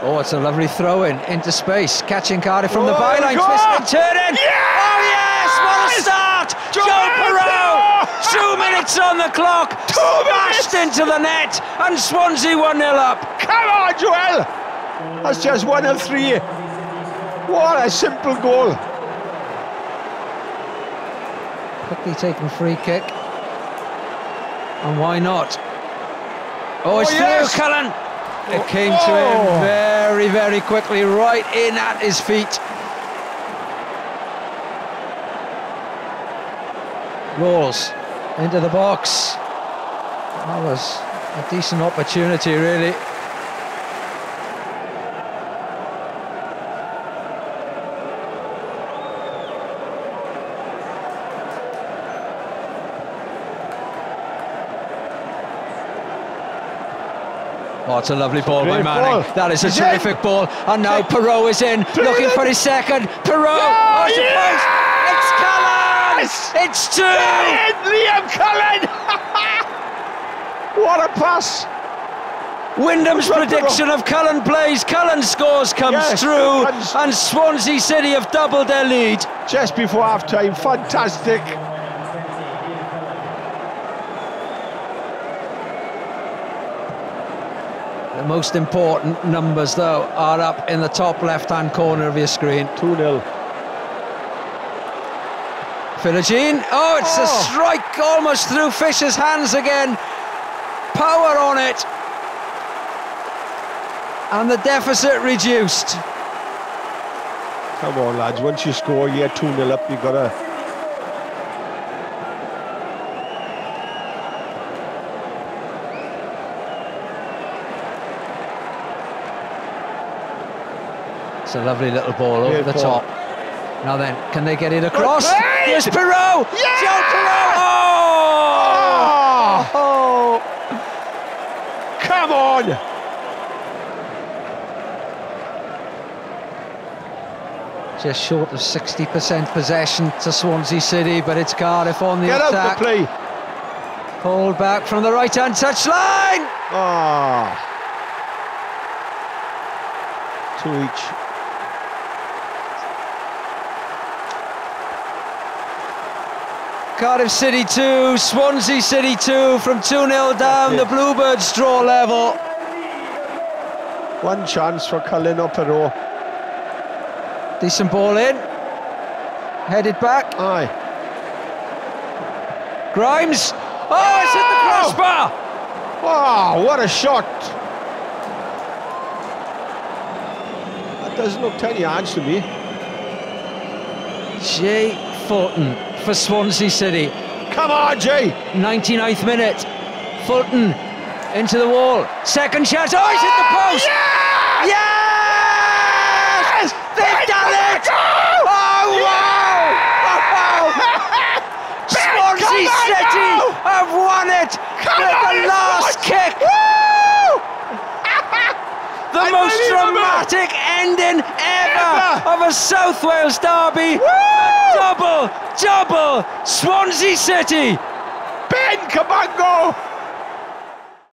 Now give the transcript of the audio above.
Oh, it's a lovely throw in into space, catching Cardiff from the Oh, byline, go! twisting, turning. Yes! Oh yes, what a start! Joe Piroe! two minutes on the clock, Two smashed minutes! into the net, and Swansea one 0 up. Come on, Joel! That's just one of three. What a simple goal. Quickly taken free kick, and why not? Oh, it's Oh, through, yes! Cullen. It came to Oh. him very, very quickly, right in at his feet. Rolls into the box. That was a decent opportunity, really. Oh, it's a lovely ball by Manning. ball. That is a terrific ball. And now Piroe is in, looking for his second. Piroe! Oh, oh, it's a yes! It's Cullen! It's two! Liam Cullen! what a pass! Wyndham's prediction of Cullen plays. Cullen scores comes Yes, true. and- And Swansea City have doubled their lead. Just before half time, fantastic. The most important numbers, though, are up in the top left-hand corner of your screen. 2 0. Philogene. Oh, it's Oh. a strike almost through Fisher's hands again. Power on it. And the deficit reduced. Come on, lads. Once you score, you're 2 0 up. You've got to. It's a lovely little ball over Great the top. Now then, can they get it across? Here's Piroe! Yes! Joe Piroe! Oh! Oh! Come on! Just short of 60% possession to Swansea City, but it's Cardiff on the Get out attack. the play. Pulled back from the right-hand touchline. Ah. Two each. Cardiff City 2, Swansea City 2 from 2-0 down, the. Bluebirds draw level. One chance for Cullen or Piroe. Decent ball in. Headed back. Aye. Grimes. Oh, it's hit the crossbar. Wow, what a shot! That doesn't look 10 yards to me. Jay Fulton for Swansea City. Come on, Jay! 99th minute. Fulton into the wall. Second chance. Oh, he's hit the post. Yes! Yes! They've done it! Oh, wow! Wow! Swansea on City now! have won it Come the it's last kick. The most dramatic ending ever, Ever! of a South Wales derby. Woo! Double, Swansea City. Ben Cabango!